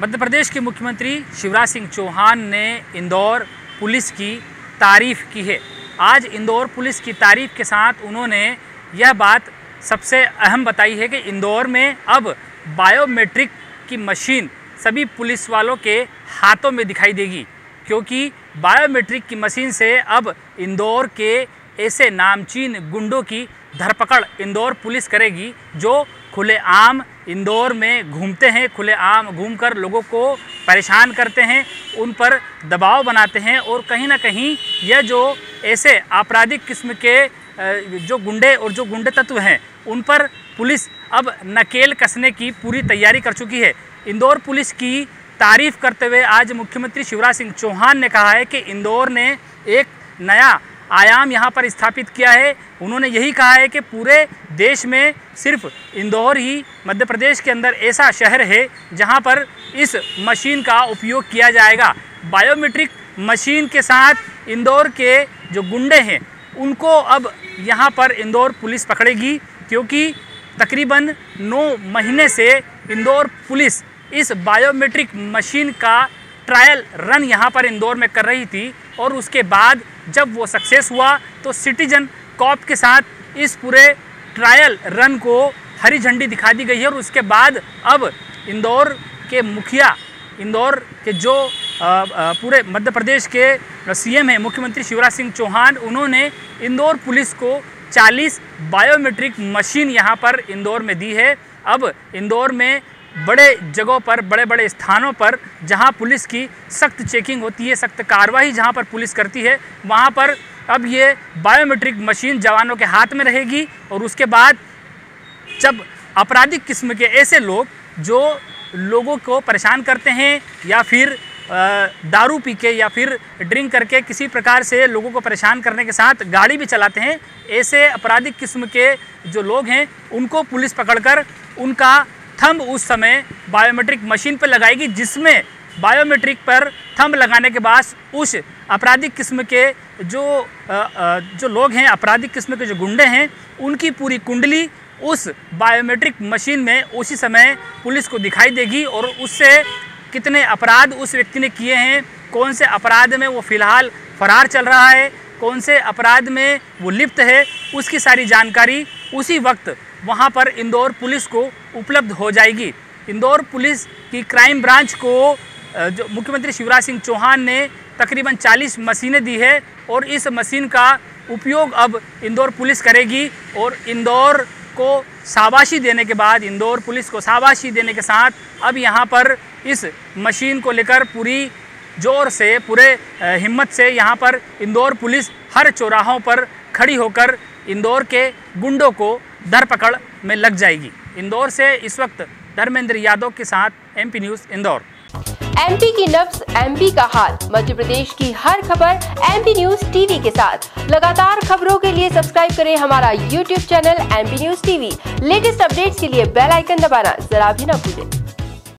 मध्य प्रदेश के मुख्यमंत्री शिवराज सिंह चौहान ने इंदौर पुलिस की तारीफ़ की है। आज इंदौर पुलिस की तारीफ़ के साथ उन्होंने यह बात सबसे अहम बताई है कि इंदौर में अब बायोमेट्रिक की मशीन सभी पुलिस वालों के हाथों में दिखाई देगी, क्योंकि बायोमेट्रिक की मशीन से अब इंदौर के ऐसे नामचीन गुंडों की धरपकड़ इंदौर पुलिस करेगी, जो खुलेआम इंदौर में घूमते हैं, खुलेआम घूमकर लोगों को परेशान करते हैं, उन पर दबाव बनाते हैं और कहीं ना कहीं यह जो ऐसे आपराधिक किस्म के जो गुंडे और जो गुंडे तत्व हैं, उन पर पुलिस अब नकेल कसने की पूरी तैयारी कर चुकी है। इंदौर पुलिस की तारीफ़ करते हुए आज मुख्यमंत्री शिवराज सिंह चौहान ने कहा है कि इंदौर ने एक नया आयाम यहाँ पर स्थापित किया है। उन्होंने यही कहा है कि पूरे देश में सिर्फ़ इंदौर ही मध्य प्रदेश के अंदर ऐसा शहर है जहाँ पर इस मशीन का उपयोग किया जाएगा। बायोमेट्रिक मशीन के साथ इंदौर के जो गुंडे हैं, उनको अब यहाँ पर इंदौर पुलिस पकड़ेगी क्योंकि तकरीबन नौ महीने से इंदौर पुलिस इस बायोमेट्रिक मशीन का ट्रायल रन यहाँ पर इंदौर में कर रही थी। और उसके बाद जब वो सक्सेस हुआ तो सिटीजन कॉप के साथ इस पूरे ट्रायल रन को हरी झंडी दिखा दी गई है और उसके बाद अब इंदौर के मुखिया, इंदौर के जो पूरे मध्य प्रदेश के सीएम हैं, मुख्यमंत्री शिवराज सिंह चौहान, उन्होंने इंदौर पुलिस को 40 बायोमेट्रिक मशीन यहाँ पर इंदौर में दी है। अब इंदौर में बड़े जगहों पर बड़े बड़े स्थानों पर जहाँ पुलिस की सख्त चेकिंग होती है, सख्त कार्रवाई जहाँ पर पुलिस करती है, वहाँ पर अब ये बायोमेट्रिक मशीन जवानों के हाथ में रहेगी और उसके बाद जब आपराधिक किस्म के ऐसे लोग जो लोगों को परेशान करते हैं या फिर दारू पी के या फिर ड्रिंक करके किसी प्रकार से लोगों को परेशान करने के साथ गाड़ी भी चलाते हैं, ऐसे आपराधिक किस्म के जो लोग हैं, उनको पुलिस पकड़कर उनका थंब उस समय बायोमेट्रिक मशीन पर लगाएगी, जिसमें बायोमेट्रिक पर थंब लगाने के बाद उस आपराधिक किस्म के जो जो लोग हैं आपराधिक किस्म के जो गुंडे हैं, उनकी पूरी कुंडली उस बायोमेट्रिक मशीन में उसी समय पुलिस को दिखाई देगी और उससे कितने अपराध उस व्यक्ति ने किए हैं, कौन से अपराध में वो फ़िलहाल फरार चल रहा है, कौन से अपराध में वो लिप्त है, उसकी सारी जानकारी उसी वक्त वहाँ पर इंदौर पुलिस को उपलब्ध हो जाएगी। इंदौर पुलिस की क्राइम ब्रांच को जो मुख्यमंत्री शिवराज सिंह चौहान ने तकरीबन 40 मशीनें दी है और इस मशीन का उपयोग अब इंदौर पुलिस करेगी और इंदौर को शाबाशी देने के बाद, इंदौर पुलिस को शाबाशी देने के साथ अब यहाँ पर इस मशीन को लेकर पूरी ज़ोर से, पूरे हिम्मत से यहाँ पर इंदौर पुलिस हर चौराहों पर खड़ी होकर इंदौर के गुंडों को धरपकड़ में लग जाएगी। इंदौर से इस वक्त धर्मेंद्र यादव के साथ एमपी न्यूज़ इंदौर। एमपी की नब्स एमपी का हाल, मध्य प्रदेश की हर खबर एमपी न्यूज़ टीवी के साथ। लगातार खबरों के लिए सब्सक्राइब करें हमारा YouTube channel MP news TV latest updates के लिए बेल आइकन दबाना जरा भी न भूलें।